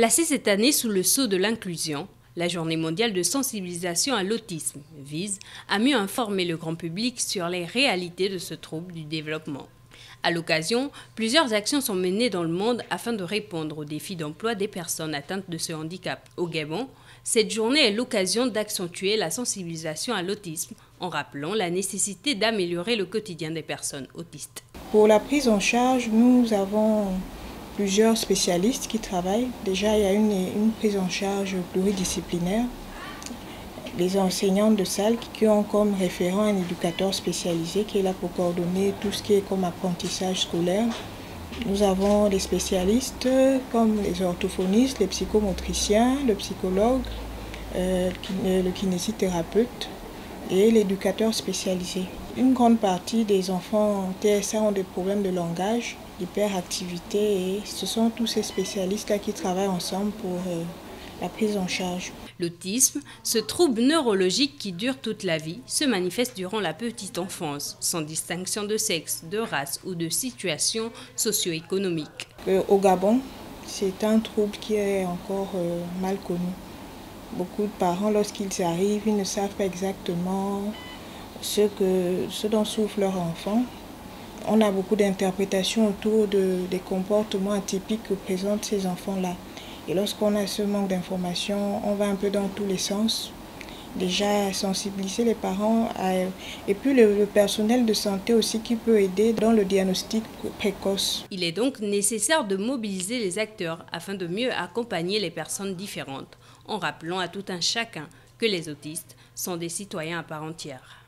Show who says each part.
Speaker 1: Placée cette année sous le sceau de l'inclusion, la journée mondiale de sensibilisation à l'autisme vise à mieux informer le grand public sur les réalités de ce trouble du développement. À l'occasion, plusieurs actions sont menées dans le monde afin de répondre aux défis d'emploi des personnes atteintes de ce handicap. Au Gabon, cette journée est l'occasion d'accentuer la sensibilisation à l'autisme en rappelant la nécessité d'améliorer le quotidien des personnes autistes.
Speaker 2: Pour la prise en charge, nous avons plusieurs spécialistes qui travaillent. Déjà, il y a une, prise en charge pluridisciplinaire. Les enseignantes de salle qui ont comme référent un éducateur spécialisé qui est là pour coordonner tout ce qui est comme apprentissage scolaire. Nous avons des spécialistes comme les orthophonistes, les psychomotriciens, le psychologue, euh, le kinésithérapeute et l'éducateur spécialisé. Une grande partie des enfants TSA ont des problèmes de langage, d'hyperactivité et ce sont tous ces spécialistes-là qui travaillent ensemble pour euh, la prise en charge.
Speaker 1: L'autisme, ce trouble neurologique qui dure toute la vie, se manifeste durant la petite enfance, sans distinction de sexe, de race ou de situation socio-économique.
Speaker 2: Euh, au Gabon, c'est un trouble qui est encore euh, mal connu. Beaucoup de parents, lorsqu'ils arrivent, ils ne savent pas exactement ce, que, ce dont souffre leur enfant. On a beaucoup d'interprétations autour de, des comportements atypiques que présentent ces enfants-là. Et lorsqu'on a ce manque d'informations, on va un peu dans tous les sens. Déjà sensibiliser les parents et puis le, le, personnel de santé aussi qui peut aider dans le diagnostic précoce.
Speaker 1: Il est donc nécessaire de mobiliser les acteurs afin de mieux accompagner les personnes différentes en rappelant à tout un chacun que les autistes sont des citoyens à part entière.